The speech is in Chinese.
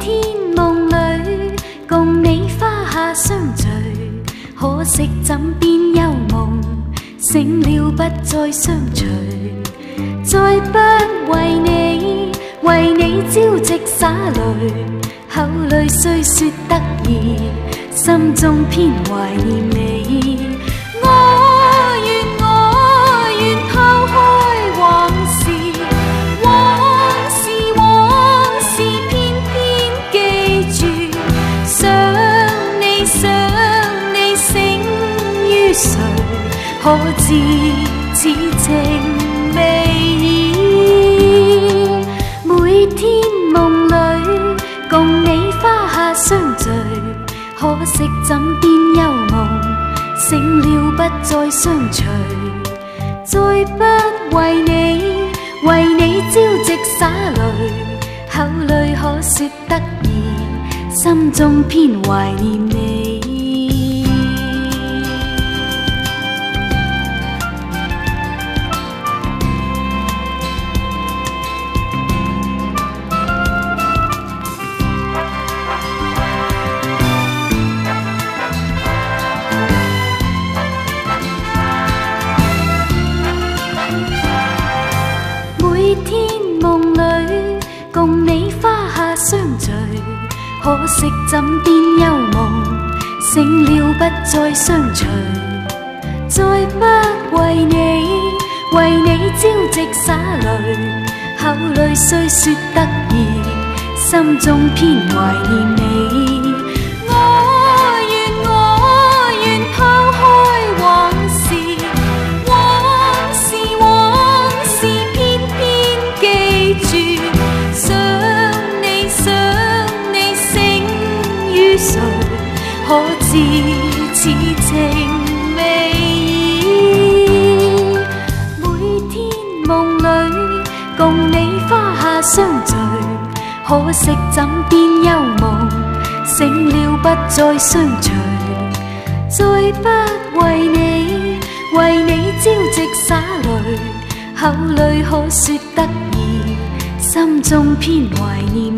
天梦里，共你花下相聚。可惜枕边幽梦，醒了不再相随。再不为你，为你朝夕洒泪，口里虽说得意，心中偏怀念你。可知此情未已？每天梦里共你花下相聚，可惜枕边幽梦，醒了不再相随。再不为你为你朝夕洒泪，口里可说得意，心中偏怀念你。可惜枕边幽梦，醒了不再相随。再不为你为你朝夕洒泪，口里虽说得意，心中偏怀念你。是此情未已？每天梦里共你花下相聚，可惜枕边幽梦，醒了不再相随。再不为你为你朝夕洒泪，口里可说得意，心中偏怀念。